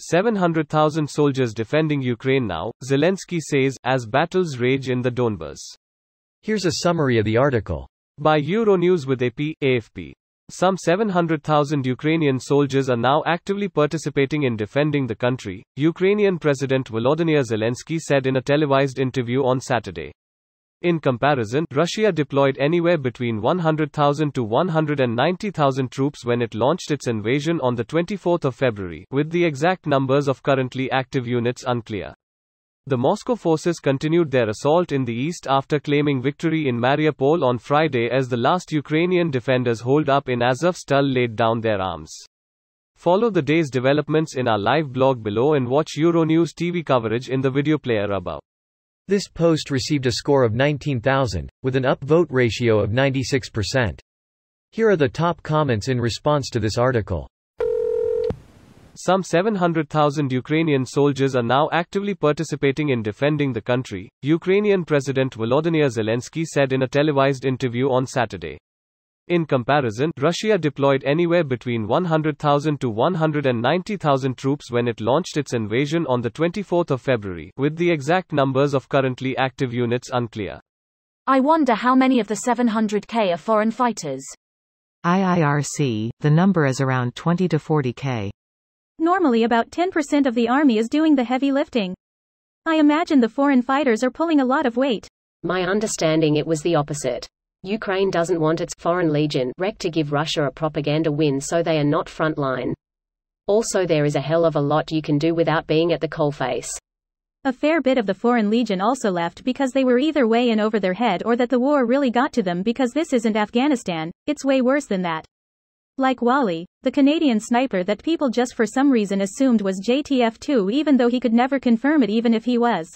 700,000 soldiers defending Ukraine now, Zelensky says, as battles rage in the Donbas. Here's a summary of the article. By Euronews with AP, AFP. Some 700,000 Ukrainian soldiers are now actively participating in defending the country, Ukrainian President Volodymyr Zelensky said in a televised interview on Saturday. In comparison, Russia deployed anywhere between 100,000 to 190,000 troops when it launched its invasion on the 24th of February, with the exact numbers of currently active units unclear. The Moscow forces continued their assault in the east after claiming victory in Mariupol on Friday as the last Ukrainian defenders holed up in Azovstal laid down their arms. Follow the day's developments in our live blog below and watch Euronews TV coverage in the video player above. This post received a score of 19,000, with an upvote ratio of 96%. Here are the top comments in response to this article. Some 700,000 Ukrainian soldiers are now actively participating in defending the country, Ukrainian President Volodymyr Zelensky said in a televised interview on Saturday. In comparison, Russia deployed anywhere between 100,000 to 190,000 troops when it launched its invasion on the 24th of February, with the exact numbers of currently active units unclear. I wonder how many of the 700k are foreign fighters. IIRC, the number is around 20 to 40k. Normally about 10% of the army is doing the heavy lifting. I imagine the foreign fighters are pulling a lot of weight. My understanding it was the opposite. Ukraine doesn't want its foreign legion wreck to give Russia a propaganda win so they are not front line. Also there is a hell of a lot you can do without being at the coalface. A fair bit of the Foreign Legion also left because they were either way in over their head or that the war really got to them because this isn't Afghanistan, it's way worse than that. Like Wally, the Canadian sniper that people just for some reason assumed was JTF2 even though he could never confirm it even if he was.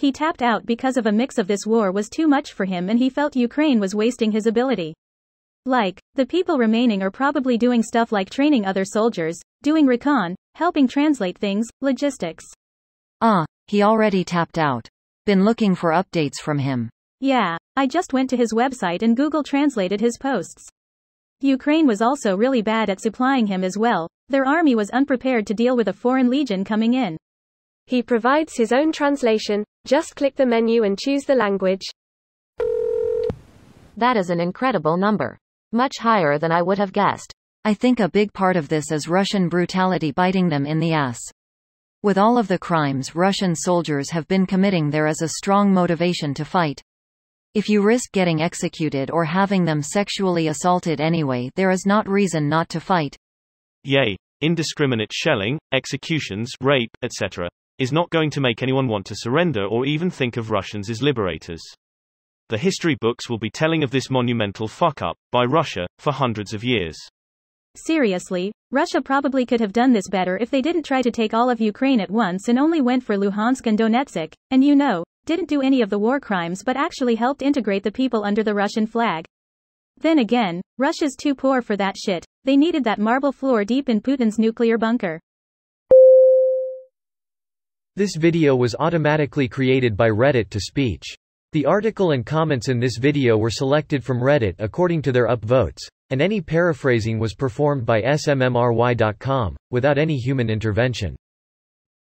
He tapped out because of a mix of this war was too much for him and he felt Ukraine was wasting his ability. Like, the people remaining are probably doing stuff like training other soldiers, doing recon, helping translate things, logistics. Ah, uh, he already tapped out. Been looking for updates from him. Yeah, I just went to his website and Google translated his posts. Ukraine was also really bad at supplying him as well, their army was unprepared to deal with a foreign legion coming in. He provides his own translation, just click the menu and choose the language. That is an incredible number. Much higher than I would have guessed. I think a big part of this is Russian brutality biting them in the ass. With all of the crimes Russian soldiers have been committing there is a strong motivation to fight. If you risk getting executed or having them sexually assaulted anyway there is not reason not to fight. Yay. Indiscriminate shelling, executions, rape, etc is not going to make anyone want to surrender or even think of Russians as liberators. The history books will be telling of this monumental fuck-up, by Russia, for hundreds of years. Seriously, Russia probably could have done this better if they didn't try to take all of Ukraine at once and only went for Luhansk and Donetsk, and you know, didn't do any of the war crimes but actually helped integrate the people under the Russian flag. Then again, Russia's too poor for that shit, they needed that marble floor deep in Putin's nuclear bunker. This video was automatically created by Reddit to speech. The article and comments in this video were selected from Reddit according to their upvotes, and any paraphrasing was performed by smmry.com, without any human intervention.